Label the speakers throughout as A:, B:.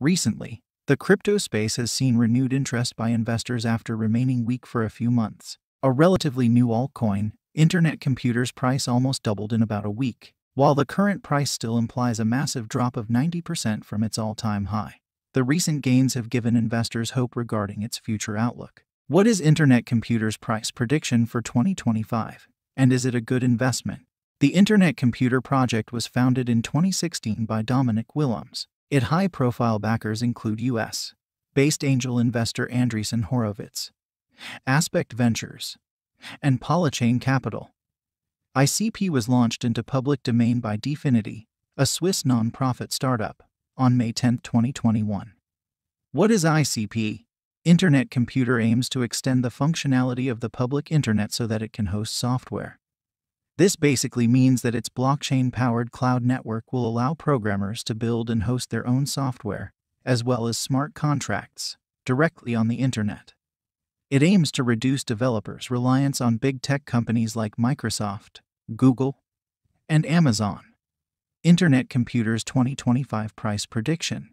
A: Recently, the crypto space has seen renewed interest by investors after remaining weak for a few months. A relatively new altcoin, Internet Computer's price almost doubled in about a week, while the current price still implies a massive drop of 90% from its all time high. The recent gains have given investors hope regarding its future outlook. What is Internet Computer's price prediction for 2025? And is it a good investment? The Internet Computer Project was founded in 2016 by Dominic Williams. Its high profile backers include US based angel investor Andreessen Horowitz, Aspect Ventures, and Polychain Capital. ICP was launched into public domain by Dfinity, a Swiss non-profit startup, on May 10, 2021. What is ICP? Internet Computer aims to extend the functionality of the public internet so that it can host software. This basically means that its blockchain powered cloud network will allow programmers to build and host their own software, as well as smart contracts, directly on the internet. It aims to reduce developers' reliance on big tech companies like Microsoft, Google, and Amazon. Internet Computer's 2025 price prediction.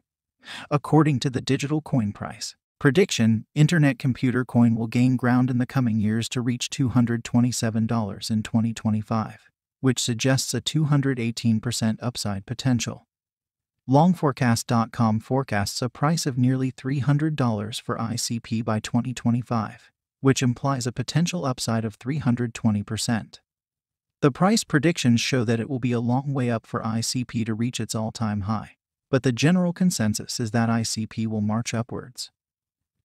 A: According to the digital coin price prediction, Internet Computer Coin will gain ground in the coming years to reach $227 in 2025, which suggests a 218% upside potential. Longforecast.com forecasts a price of nearly $300 for ICP by 2025, which implies a potential upside of 320%. The price predictions show that it will be a long way up for ICP to reach its all time high, but the general consensus is that ICP will march upwards.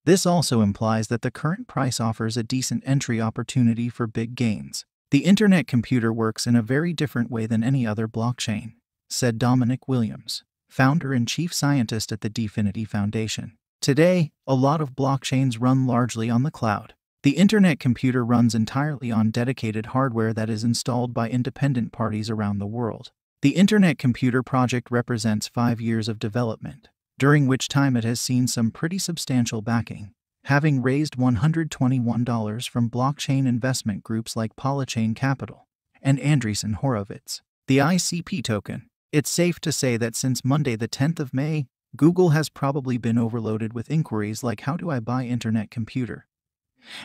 A: This also implies that the current price offers a decent entry opportunity for big gains. The Internet computer works in a very different way than any other blockchain, said Dominic Williams, founder and chief scientist at the Dfinity Foundation. Today, a lot of blockchains run largely on the cloud. The Internet computer runs entirely on dedicated hardware that is installed by independent parties around the world. The Internet Computer Project represents five years of development, during which time it has seen some pretty substantial backing, having raised $121 from blockchain investment groups like Polychain Capital and Andreessen Horowitz. The ICP token, it's safe to say that since Monday, the 10th of May, Google has probably been overloaded with inquiries like How do I buy Internet Computer?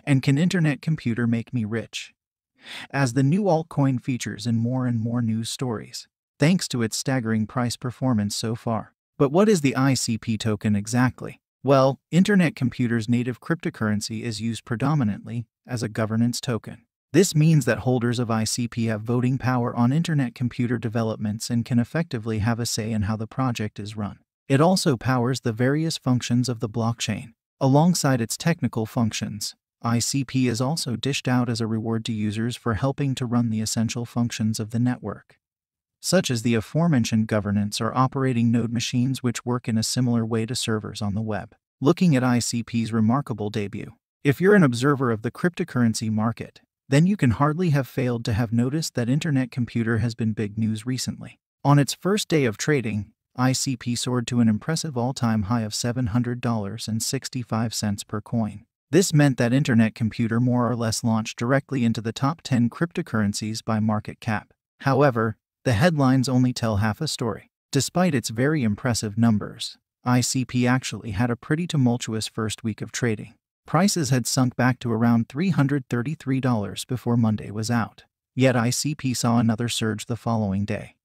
A: And Can Internet Computer make me rich? As the new altcoin features in more and more news stories, thanks to its staggering price performance so far. But what is the ICP token exactly? Well, Internet Computer's native cryptocurrency is used predominantly as a governance token. This means that holders of ICP have voting power on Internet computer developments and can effectively have a say in how the project is run. It also powers the various functions of the blockchain. Alongside its technical functions, ICP is also dished out as a reward to users for helping to run the essential functions of the network, such as the aforementioned governance or operating node machines which work in a similar way to servers on the web. Looking at ICP's remarkable debut, if you're an observer of the cryptocurrency market, then you can hardly have failed to have noticed that Internet Computer has been big news recently. On its first day of trading, ICP soared to an impressive all time high of $700.65 per coin. This meant that Internet Computer more or less launched directly into the top 10 cryptocurrencies by market cap. However, the headlines only tell half a story. Despite its very impressive numbers, ICP actually had a pretty tumultuous first week of trading. Prices had sunk back to around $333 before Monday was out. Yet ICP saw another surge the following day,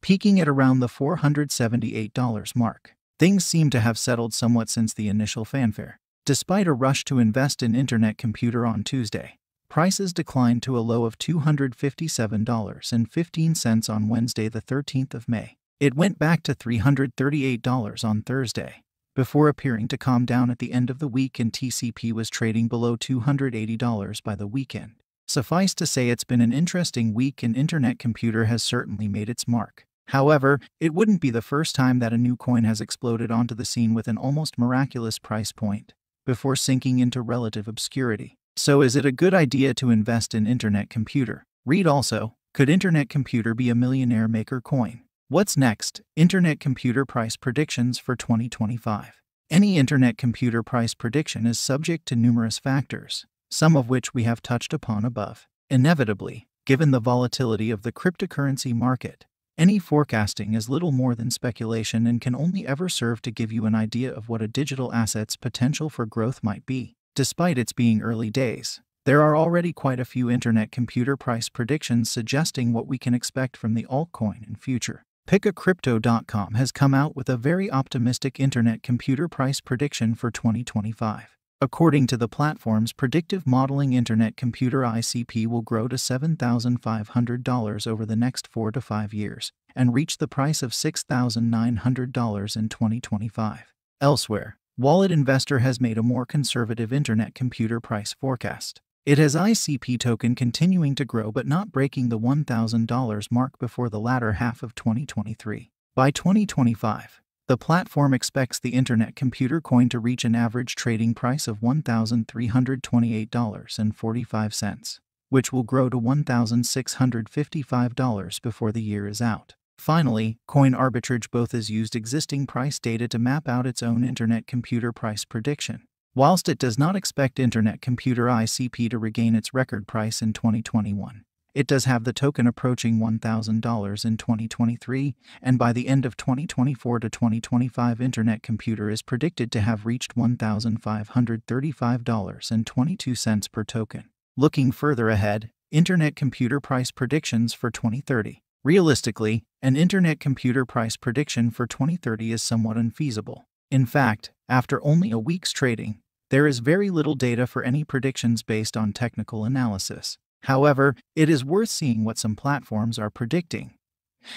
A: peaking at around the $478 mark. Things seem to have settled somewhat since the initial fanfare. Despite a rush to invest in Internet Computer on Tuesday, prices declined to a low of $257.15 on Wednesday, the 13th of May. It went back to $338 on Thursday, before appearing to calm down at the end of the week and ICP was trading below $280 by the weekend. Suffice to say it's been an interesting week and Internet Computer has certainly made its mark. However, it wouldn't be the first time that a new coin has exploded onto the scene with an almost miraculous price point, before sinking into relative obscurity. So is it a good idea to invest in Internet Computer? Read also, could Internet Computer be a millionaire maker coin? What's next? Internet Computer Price Predictions for 2025. Any Internet Computer Price prediction is subject to numerous factors, some of which we have touched upon above. Inevitably, given the volatility of the cryptocurrency market, Any forecasting is little more than speculation and can only ever serve to give you an idea of what a digital asset's potential for growth might be. Despite its being early days, there are already quite a few internet computer price predictions suggesting what we can expect from the altcoin in future. PickaCrypto.com has come out with a very optimistic internet computer price prediction for 2025. According to the platform's predictive modeling, Internet Computer ICP will grow to $7,500 over the next four to five years and reach the price of $6,900 in 2025. Elsewhere, Wallet Investor has made a more conservative Internet Computer price forecast. It has ICP token continuing to grow but not breaking the $1,000 mark before the latter half of 2023. By 2025, the platform expects the Internet Computer Coin to reach an average trading price of $1,328.45, which will grow to $1,655 before the year is out. Finally, Coin Arbitrage Bot has used existing price data to map out its own Internet Computer price prediction. Whilst it does not expect Internet Computer ICP to regain its record price in 2021, it does have the token approaching $1,000 in 2023, and by the end of 2024 to 2025, Internet Computer is predicted to have reached $1,535.22 per token. Looking further ahead, Internet Computer price predictions for 2030. Realistically, an Internet Computer price prediction for 2030 is somewhat unfeasible. In fact, after only a week's trading, there is very little data for any predictions based on technical analysis. However, it is worth seeing what some platforms are predicting,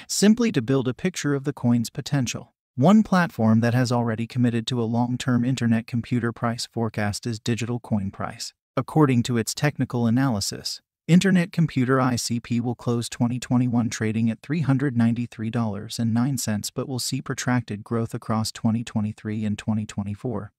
A: simply to build a picture of the coin's potential. One platform that has already committed to a long-term internet computer price forecast is Digital Coin Price. According to its technical analysis, Internet Computer ICP will close 2021 trading at $393.09 but will see protracted growth across 2023 and 2024,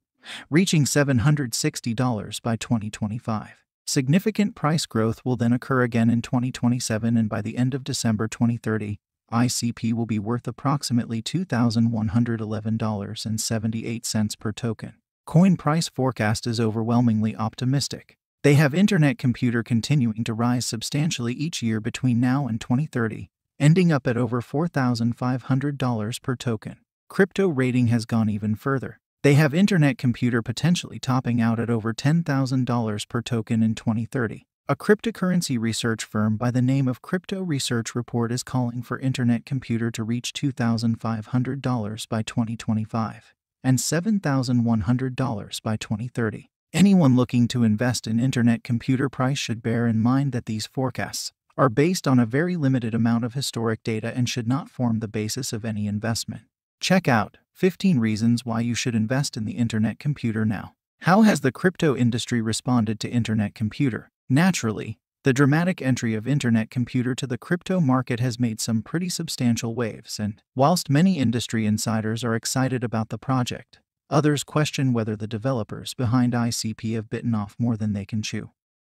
A: reaching $760 by 2025. Significant price growth will then occur again in 2027 and by the end of December 2030, ICP will be worth approximately $2,111.78 per token. Coin price forecast is overwhelmingly optimistic. They have Internet Computer continuing to rise substantially each year between now and 2030, ending up at over $4,500 per token. Crypto rating has gone even further. They have Internet Computer potentially topping out at over $10,000 per token in 2030. A cryptocurrency research firm by the name of Crypto Research Report is calling for Internet Computer to reach $2,500 by 2025 and $7,100 by 2030. Anyone looking to invest in Internet Computer price should bear in mind that these forecasts are based on a very limited amount of historic data and should not form the basis of any investment. Check out 15 Reasons Why You Should Invest in the Internet Computer Now. How has the crypto industry responded to Internet Computer? Naturally, the dramatic entry of Internet Computer to the crypto market has made some pretty substantial waves, and whilst many industry insiders are excited about the project, others question whether the developers behind ICP have bitten off more than they can chew.